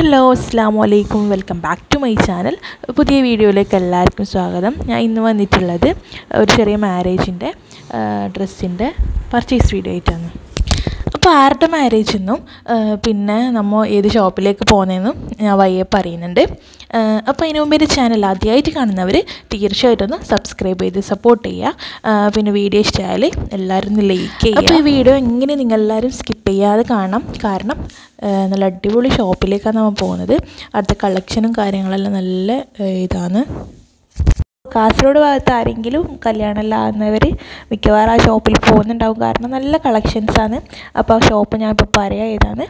Hello അസ്സാം വലൈക്കും welcome back to my channel. പുതിയ വീഡിയോയിലേക്ക് എല്ലാവർക്കും സ്വാഗതം. ഞാൻ ഇന്ന് വന്നിട്ടുള്ളത് ഒരു ചെറിയ മാരേജിന്റെ ഡ്രസ്സിന്റെ പർച്ചേസ് വീഡിയോ ആയിട്ടാണ്. അപ്പോൾ ആരുടെ മാരേജ് എന്നും പിന്നെ നമ്മൾ ഏത് ഷോപ്പിലേക്ക് പോകുന്നതെന്നും ഞാൻ വയ്യെ പറയുന്നുണ്ട്. അപ്പോൾ അതിന് മുമ്പ് എന്റെ ചാനൽ ആദ്യമായിട്ട് കാണുന്നവർ തീർച്ചയായിട്ടും ഒന്ന് സബ്സ്ക്രൈബ് ചെയ്ത് സപ്പോർട്ട് ചെയ്യുക പിന്നെ വീഡിയോ ഇഷ്ടമായാൽ എല്ലാവരും ഒന്ന് ലൈക്ക് ചെയ്യുക അപ്പോൾ ഈ വീഡിയോ എങ്ങനെ നിങ്ങളെല്ലാവരും സ്കിപ്പ് ചെയ്യാതെ കാണണം. കാരണം നല്ല അടിപൊളി ഷോപ്പിലേക്കാണ് നമ്മൾ പോകുന്നത് അടുത്ത കളക്ഷനും കാര്യങ്ങളെല്ലാം നല്ല ഇതാണ്. കാസർഗോഡ് ഭാഗത്ത് ആരെങ്കിലും കല്യാണമല്ല ആകുന്നവർ മിക്കവാറും ആ ഷോപ്പിൽ പോകുന്നുണ്ടാവും. കാരണം നല്ല കളക്ഷൻസാണ് അപ്പോൾ ആ ഷോപ്പ് ഞാൻ ഇപ്പോൾ പറയാം ഏതാണ്.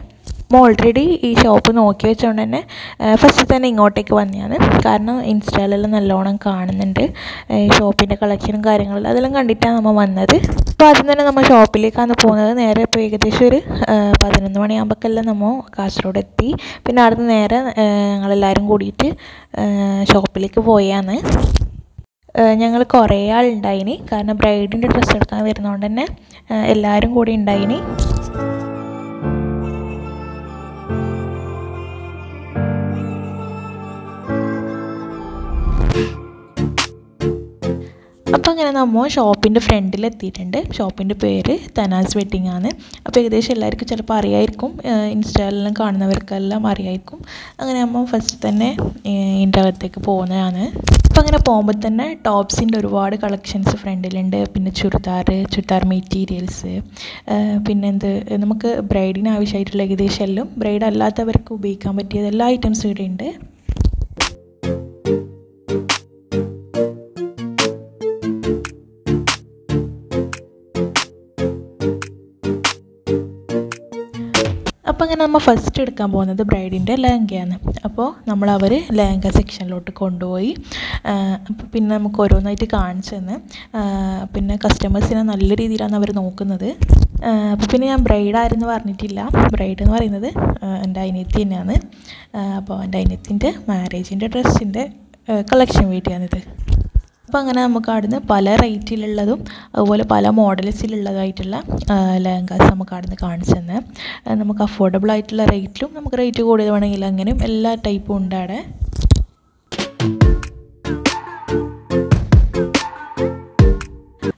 ഓൾറെഡി ഈ ഷോപ്പ് നോക്കി വെച്ചുകൊണ്ട് തന്നെ ഫസ്റ്റ് തന്നെ ഇങ്ങോട്ടേക്ക് വന്നതാണ് കാരണം ഇൻസ്റ്റയിലെല്ലാം നല്ലോണം കാണുന്നുണ്ട്. ഷോപ്പിന്റെ കളക്ഷനും കാര്യങ്ങളും അതെല്ലാം കണ്ടിട്ടാണ് നമ്മൾ വന്നത്. അപ്പോൾ ആദ്യം തന്നെ നമ്മൾ ഷോപ്പിലേക്കാണ് പോകുന്നത്. നേരെ ഇപ്പോൾ ഏകദേശം ഒരു പതിനൊന്ന് മണിയാകുമ്പോഴേക്കെല്ലാം നമ്മൾ കാസർഗോഡ് എത്തി. പിന്നെ അവിടുന്ന് നേരെ ഞങ്ങളെല്ലാവരും കൂടിയിട്ട് ഷോപ്പിലേക്ക് പോയാണ്. ഞങ്ങൾ കുറേ ആളുണ്ടായിനി. കാരണം ബ്രൈഡിന്റെ ഡ്രസ്സ് എടുക്കാൻ വരുന്നതുകൊണ്ട് തന്നെ എല്ലാവരും കൂടി ഉണ്ടായിനി. അങ്ങനെ നമ്മൾ ഷോപ്പിന്റെ ഫ്രണ്ടിൽ എത്തിയിട്ടുണ്ട് ഷോപ്പിന്റെ പേര് തനാസ് വെഡിങ് ആണ്. അപ്പോൾ ഏകദേശം എല്ലാവർക്കും ചിലപ്പോൾ അറിയായിരിക്കും. ഇൻസ്റ്റയിലെല്ലാം കാണുന്നവർക്കെല്ലാം അറിയായിരിക്കും. അങ്ങനെ നമ്മൾ ഫസ്റ്റ് തന്നെ ഇതിന്റെ അകത്തേക്ക് പോകുന്നതാണ്. അപ്പോൾ അങ്ങനെ പോകുമ്പോൾ തന്നെ ടോപ്സിന്റെ ഒരുപാട് കളക്ഷൻസ് ഫ്രണ്ടിലുണ്ട്. പിന്നെ ചുരിദാർ ചുരിദാർ മെറ്റീരിയൽസ് പിന്നെ എന്ത് നമുക്ക് ബ്രൈഡിന് ആവശ്യമായിട്ടുള്ള ഏകദേശം എല്ലാം. ബ്രൈഡ് അല്ലാത്തവർക്ക് ഉപയോഗിക്കാൻ പറ്റിയത് എല്ലാ ഐറ്റംസും ഇവിടെ ഉണ്ട്. അപ്പോൾ അങ്ങനെ നമ്മൾ ഫസ്റ്റ് എടുക്കാൻ പോകുന്നത് ബ്രൈഡിന്റെ ലഹങ്കയാണ്. അപ്പോൾ നമ്മൾ അവർ ലഹങ്ക സെക്ഷനിലോട്ട് കൊണ്ടുപോയി പിന്നെ നമുക്ക് ഓരോന്നായിട്ട് കാണിച്ചു തന്നെ പിന്നെ കസ്റ്റമേഴ്സിനെ നല്ല രീതിയിലാണ് അവർ നോക്കുന്നത്. അപ്പോൾ പിന്നെ ഞാൻ ബ്രൈഡായിരുന്നു പറഞ്ഞിട്ടില്ല. ബ്രൈഡ് എന്ന് പറയുന്നത് എന്റെ അനിയത്തി തന്നെയാണ്. അപ്പോൾ എന്റെ അനിയത്തിന്റെ മാരേജിന്റെ ഡ്രസ്സിന്റെ കളക്ഷൻ വീട്ടിയാണിത്. അപ്പോൾ അങ്ങനെ നമുക്ക് അവിടുന്ന് പല റേറ്റിലുള്ളതും അതുപോലെ പല മോഡൽസിലുള്ളതായിട്ടുള്ള ലെഹങ്കാസ് നമുക്ക് അവിടുന്ന് കാണിച്ചു തന്നെ. നമുക്ക് അഫോർഡബിൾ ആയിട്ടുള്ള റേറ്റിലും നമുക്ക് റേറ്റ് കൂടിയത് വേണമെങ്കിൽ അങ്ങനെയും എല്ലാ ടൈപ്പും ഉണ്ട് അവിടെ.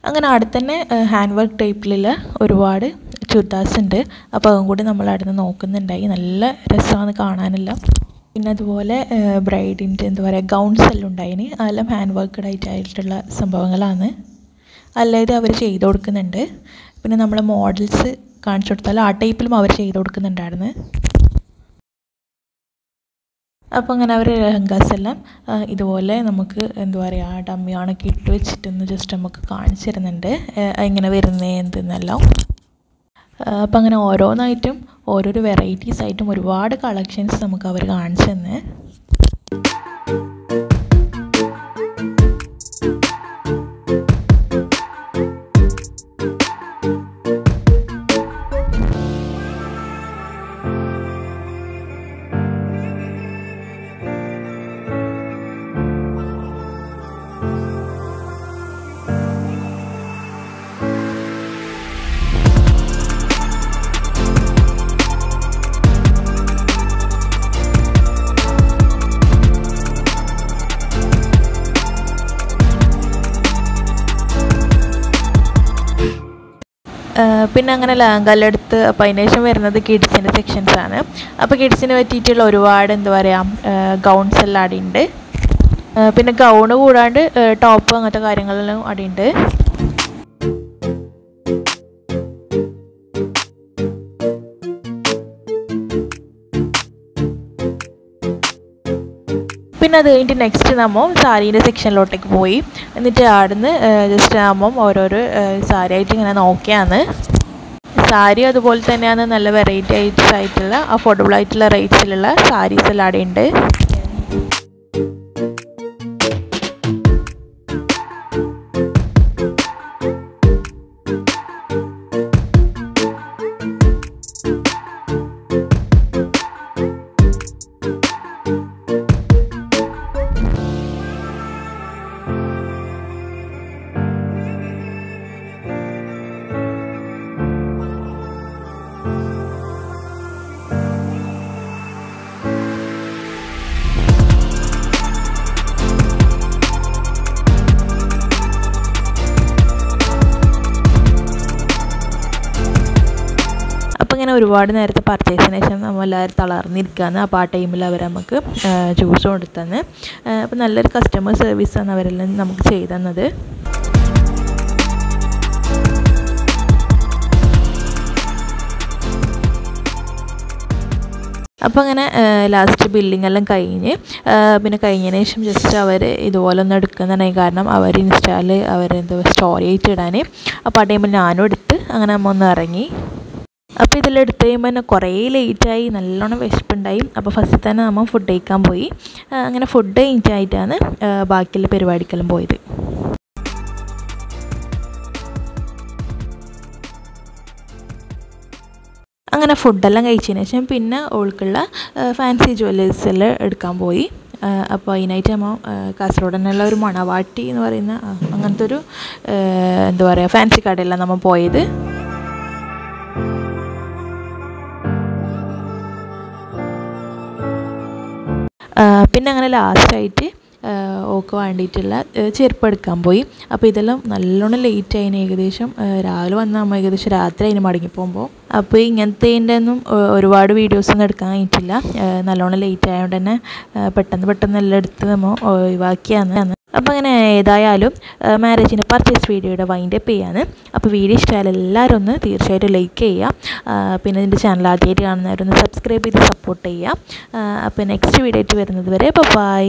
അങ്ങനെ അവിടെ തന്നെ ഹാൻഡ് വർക്ക് ടൈപ്പിലുള്ള ഒരുപാട് ചുരിദാസ് ഉണ്ട്. അപ്പോൾ അതും കൂടി നമ്മൾ അവിടെ നോക്കുന്നുണ്ടായി. നല്ല രസമാണ് കാണാനെല്ലാം. പിന്നെ അതുപോലെ ബ്രൈഡിന്റെ എന്താ പറയുക ഗൗൺസ് എല്ലാം ഉണ്ടായിന് അതെല്ലാം ഹാൻഡ് വർക്കഡ് ആയിട്ടുള്ള സംഭവങ്ങളാണ്. അല്ലാതെ അവർ ചെയ്ത് കൊടുക്കുന്നുണ്ട് പിന്നെ നമ്മൾ മോഡൽസ് കാണിച്ചു കൊടുത്താൽ ആ ടൈപ്പിലും അവർ ചെയ്ത് കൊടുക്കുന്നുണ്ടായിരുന്നു അപ്പോൾ അങ്ങനെ അവർ ലെഹങ്കാസ് എല്ലാം ഇതുപോലെ നമുക്ക് എന്താ പറയുക ഡമ്മി ആണൊക്കെ ഇട്ട് വെച്ചിട്ടൊന്ന് ജസ്റ്റ് നമുക്ക് കാണിച്ചു തരുന്നുണ്ട്. എങ്ങനെ വരുന്നേ എന്തെന്നെല്ലാം. അപ്പം അങ്ങനെ ഓരോന്നായിട്ടും ഓരോരോ വെറൈറ്റീസ് ആയിട്ടും ഒരുപാട് കളക്ഷൻസ് നമുക്ക് അവർ കാണിച്ചു തന്നെ. പിന്നെ അങ്ങനെ ലാങ്കല്ലെടുത്ത് അപ്പോൾ അതിന് ശേഷം വരുന്നത് കിഡ്സിന്റെ സെക്ഷൻസ് ആണ്. അപ്പോൾ കിഡ്സിന് പറ്റിയിട്ടുള്ള ഒരുപാട് എന്താ പറയുക ഗൗൺസ് എല്ലാം അവിടെ ഉണ്ട് പിന്നെ ഗൗണ് കൂടാണ്ട് ടോപ്പ് അങ്ങനത്തെ കാര്യങ്ങളെല്ലാം അവിടെ പിന്നെ അത് കഴിഞ്ഞിട്ട് നെക്സ്റ്റ് നമ്മൾ സാരീന്റെ സെക്ഷനിലോട്ടേക്ക് പോയി. എന്നിട്ട് അവിടുന്ന് ജസ്റ്റ് ആകുമ്പം ഓരോരോ സാരി ആയിട്ട് ഇങ്ങനെ നോക്കിയാണ്. സാരി അതുപോലെ തന്നെയാണ് നല്ല വെറൈറ്റി ആയിട്ടുള്ള അഫോർഡബിൾ ആയിട്ടുള്ള റേറ്റ്സിലുള്ള സാരീസ് എല്ലാം അവിടെ ഉണ്ട് ഇങ്ങനെ ഒരുപാട് നേരത്തെ പർച്ചേസിന് ശേഷം നമ്മൾ എല്ലാവരും തളർന്നിരിക്കുകയാണ് അപ്പോൾ ആ ടൈമിൽ അവർ നമുക്ക് ജ്യൂസ് കൊടുത്തന്ന്. അപ്പോൾ നല്ലൊരു കസ്റ്റമർ സർവീസാണ് അവരെല്ലാം നമുക്ക് ചെയ്തു തന്നത്. അപ്പോൾ അങ്ങനെ ലാസ്റ്റ് ബില്ലിംഗ് എല്ലാം കഴിഞ്ഞ് പിന്നെ കഴിഞ്ഞതിന് ശേഷം ജസ്റ്റ് അവർ ഇതുപോലെ ഒന്ന് എടുക്കുന്നുണ്ടായി കാരണം അവർ ഇൻസ്റ്റായിൽ അവരെന്തോ സ്റ്റോറി ആയിട്ട് ഇടാൻ അപ്പോൾ ആ ടൈമിൽ ഞാനും എടുത്ത് അങ്ങനെ നമ്മൾ ഒന്ന് ഇറങ്ങി. അപ്പോൾ ഇതിലെടുത്ത് കഴിയുമ്പോൾ തന്നെ കുറേ ലേറ്റായി നല്ലോണം വിശപ്പുണ്ടായി. അപ്പോൾ ഫസ്റ്റ് തന്നെ നമ്മൾ ഫുഡ് കഴിക്കാൻ പോയി. അങ്ങനെ ഫുഡ് കഴിഞ്ഞിട്ടായിട്ടാണ് ബാക്കിയുള്ള പരിപാടിക്കെല്ലാം പോയത്. അങ്ങനെ ഫുഡെല്ലാം കഴിച്ചതിന് ശേഷം പിന്നെ ഓൾക്കുള്ള ഫാൻസി ജ്വല്ലേഴ്സെല്ലാം എടുക്കാൻ പോയി. അപ്പോൾ അതിനായിട്ട് നമ്മൾ കാസർഗോഡ് തന്നെയുള്ള ഒരു മണവാട്ടി എന്ന് പറയുന്ന അങ്ങനത്തെ ഒരു എന്താ പറയുക ഫാൻസി കടയിലാണ് നമ്മൾ പോയത്. പിന്നെ അങ്ങനെ ലാസ്റ്റായിട്ട് ഓക്ക് വേണ്ടിയിട്ടുള്ള ചെരുപ്പ് എടുക്കാൻ പോയി. അപ്പോൾ ഇതെല്ലാം നല്ലോണം ലേറ്റ് ആയിന് ഏകദേശം രാവിലെ വന്ന നമ്മൾ ഏകദേശം രാത്രി അതിന് മടങ്ങി പോകുമ്പോൾ അപ്പോൾ ഇങ്ങനത്തേന്റെ ഒന്നും ഒരുപാട് വീഡിയോസ് ഒന്നും എടുക്കാൻ കഴിഞ്ഞിട്ടില്ല. നല്ലോണം ലേറ്റ് ആയതുകൊണ്ട് തന്നെ പെട്ടെന്ന് പെട്ടെന്ന് എല്ലാം എടുത്ത് നമ്മൾ ഒഴിവാക്കിയാണ്. അപ്പോൾ അങ്ങനെ ഏതായാലും മാരേജിന്റെ പർച്ചേസ് വീഡിയോയുടെ വൈൻഡ് അപ്പ് ചെയ്യാണ്. അപ്പോൾ വീഡിയോ ഇഷ്ടമായാലും എല്ലാവരും ഒന്ന് തീർച്ചയായിട്ടും ലൈക്ക് ചെയ്യുക. പിന്നെ എന്റെ ചാനൽ ആദ്യമായിട്ട് കാണുന്നവരൊന്ന് സബ്സ്ക്രൈബ് ചെയ്ത് സപ്പോർട്ട് ചെയ്യുക. അപ്പോൾ നെക്സ്റ്റ് വീഡിയോ ആയിട്ട് വരുന്നത് വരെ ബൈ